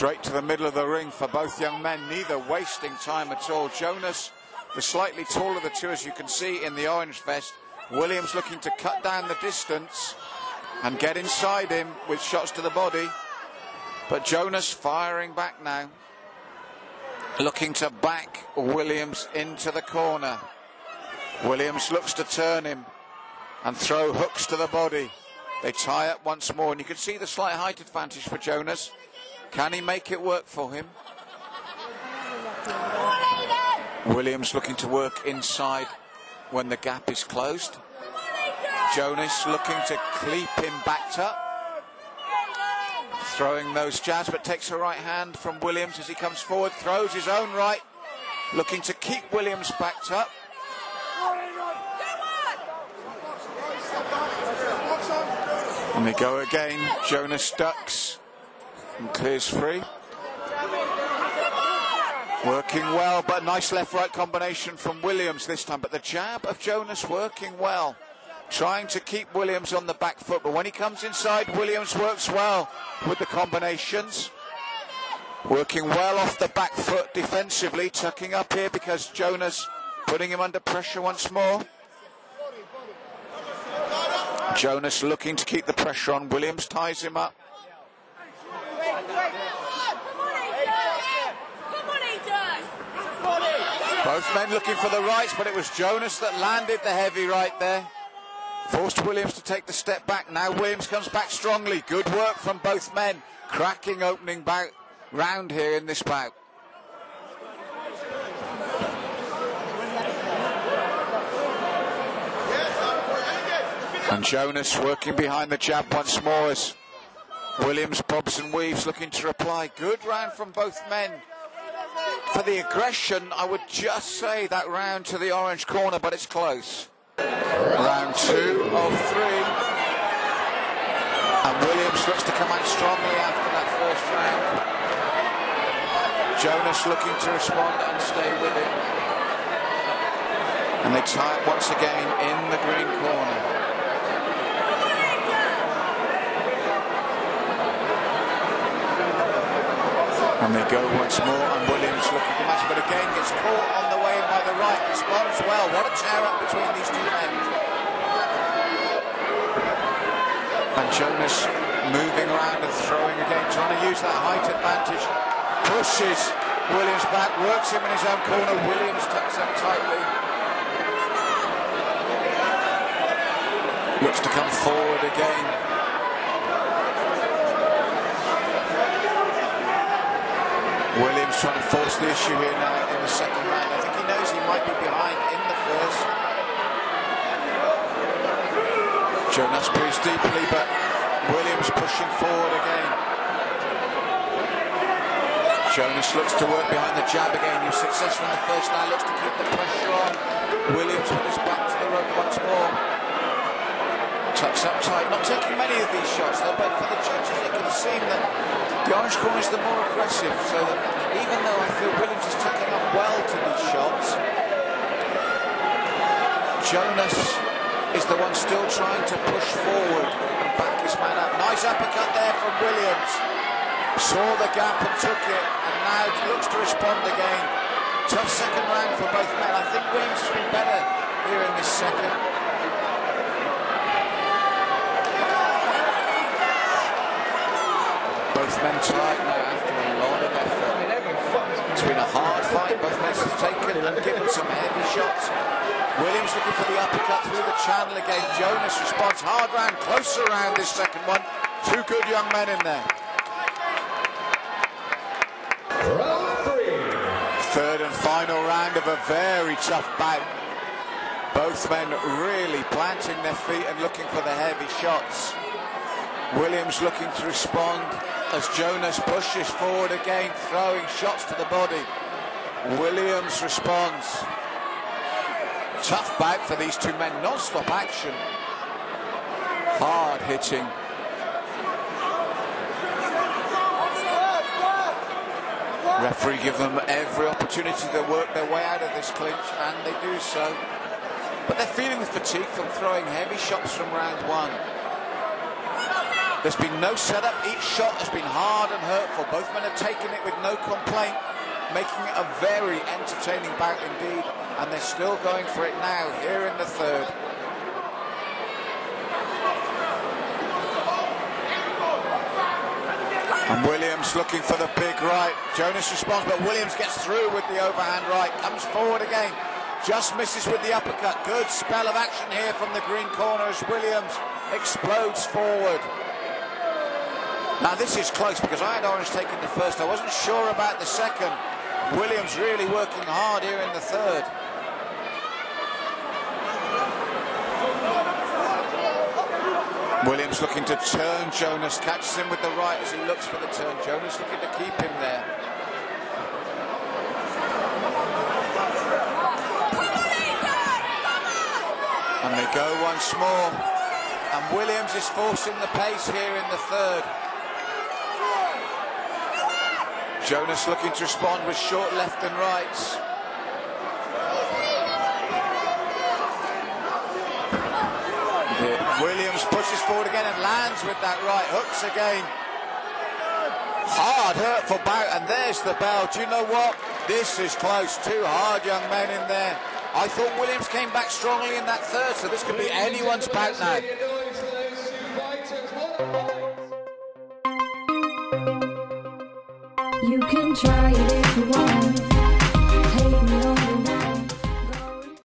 Straight to the middle of the ring for both young men, neither wasting time at all. Jonas, the slightly taller of the two, as you can see in the orange vest. Williams looking to cut down the distance and get inside him with shots to the body. But Jonas firing back now. Looking to back Williams into the corner. Williams looks to turn him and throw hooks to the body. They tie up once more, and you can see the slight height advantage for Jonas. Can he make it work for him? Williams looking to work inside when the gap is closed. Jonas looking to keep him backed up. Throwing those jabs, but takes her right hand from Williams as he comes forward, throws his own right, looking to keep Williams backed up. And they go again. Jonas ducks and clears free. Working well, but nice left-right combination from Williams this time. But the jab of Jonas working well. Trying to keep Williams on the back foot. But when he comes inside, Williams works well with the combinations. Working well off the back foot defensively. Tucking up here because Jonas putting him under pressure once more. Jonas looking to keep the pressure on. Williams ties him up. Both men looking for the rights, but it was Jonas that landed the heavy right there. Forced Williams to take the step back. Now Williams comes back strongly. Good work from both men. Cracking opening bout round here in this bout. And Jonas working behind the jab once more as Williams bobs and weaves looking to reply. Good round from both men. For the aggression, I would just say that round to the orange corner, but it's close. Round two of three. And Williams looks to come out strongly after that first round. Jonas looking to respond and stay with it. And they tie it once again in the green corner. And they go once more, and Williams looking to match, but again gets caught on the way by the right. Responds well. What a tear up between these two men. And Jonas moving around and throwing again, trying to use that height advantage. Pushes Williams back, works him in his own corner. Williams tucks him tightly. Looks to come forward again. Trying to force the issue here now in the second round. I think he knows he might be behind in the first. Jonas breathes deeply, but Williams pushing forward again. Jonas looks to work behind the jab again. He was successful in the first now, looks to keep the pressure on. Williams with his back to the rope once more. Tucks up tight, not taking many of these shots though, but for the judges it can seem that the orange corner is the more aggressive, so that even though I feel Williams is tucking up well to these shots, Jonas is the one still trying to push forward and back his man up. Nice uppercut there from Williams. Saw the gap and took it, and now looks to respond again. Tough second round for both men. I think Williams has been better here in this second. both men tonight now after a lot of effort. It's been a hard fight. Both men have taken and given some heavy shots. Williams looking for the uppercut through the channel again. Jonas responds hard round, closer round this second one. Two good young men in there. Round three. Third and final round of a very tough bout. Both men really planting their feet and looking for the heavy shots. Williams looking to respond as Jonas pushes forward again, throwing shots to the body. Williams responds. Tough bout for these two men, non-stop action. Hard hitting. Referee give them every opportunity to work their way out of this clinch, and they do so. But they're feeling the fatigue from throwing heavy shots from round one. There's been no setup. Each shot has been hard and hurtful. Both men have taken it with no complaint, making it a very entertaining bout indeed. And they're still going for it now, here in the third. And Williams looking for the big right. Jonas responds, but Williams gets through with the overhand right. Comes forward again. Just misses with the uppercut. Good spell of action here from the green corner as Williams explodes forward. Now this is close because I had Orange taking the first. I wasn't sure about the second. Williams really working hard here in the third. Williams looking to turn Jonas, catches him with the right as he looks for the turn. Jonas looking to keep him there. And they go once more. And Williams is forcing the pace here in the third. Jonas looking to respond with short left and rights. Williams pushes forward again and lands with that right, hooks again. Hard, hurtful bout, and there's the bell. Do you know what? This is close. Two hard young men in there. I thought Williams came back strongly in that third, so this could be anyone's bout now. Try it if you want.